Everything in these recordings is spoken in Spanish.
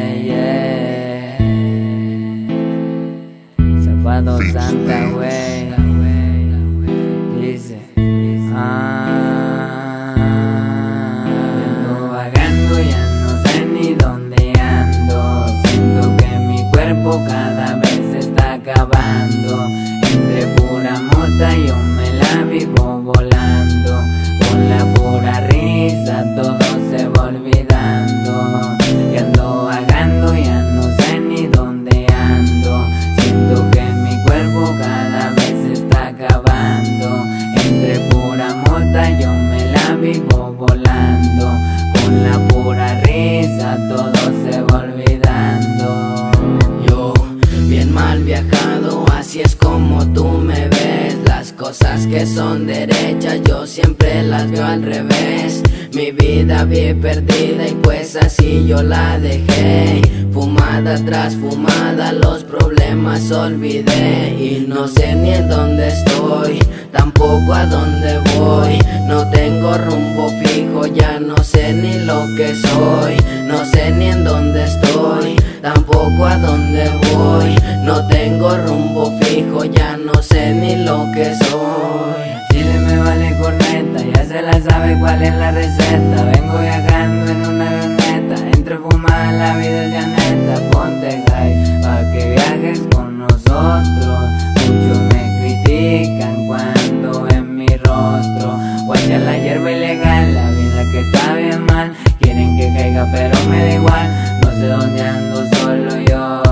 yeah, Santa, güey. Dice, ah, ando vagando, ya no sé ni dónde ando. Siento que mi cuerpo cada vez se está acabando. Entre pura mota yo me la vivo volando. Con la pura risa todo se va olvidando. Yo me la vivo volando. Con la pura risa todo se va olvidando. Yo, bien mal viajado, así es como tú me ves. Las cosas que son derechas, yo siempre las veo al revés. Mi vida bien perdida y pues así yo la dejé. Fumada tras fumada, los problemas olvidé. Y no sé ni en dónde estoy, tampoco a dónde voy. Tengo rumbo fijo, ya no sé ni lo que soy. No sé ni en dónde estoy, tampoco a dónde voy. No tengo rumbo fijo, ya no sé ni lo que soy. Chile me vale corneta, ya se la sabe cuál es la receta. Vengo viajando en una avioneta, entre fumada la vida ya neta. Ponte high pa' que viajes con Pero me da igual. No sé dónde ando solo yo.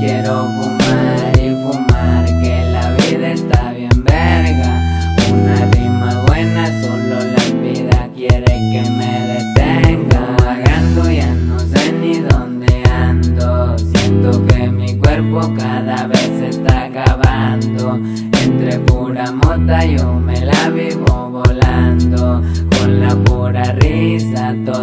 Quiero fumar y fumar, que la vida está bien verga. Una rima buena, solo la envidia quiere que me detenga. Vagando, ya no sé ni dónde ando. Siento que mi cuerpo cada vez se está acabando. Entre pura mota yo me la vivo volando. Con la pura risa todo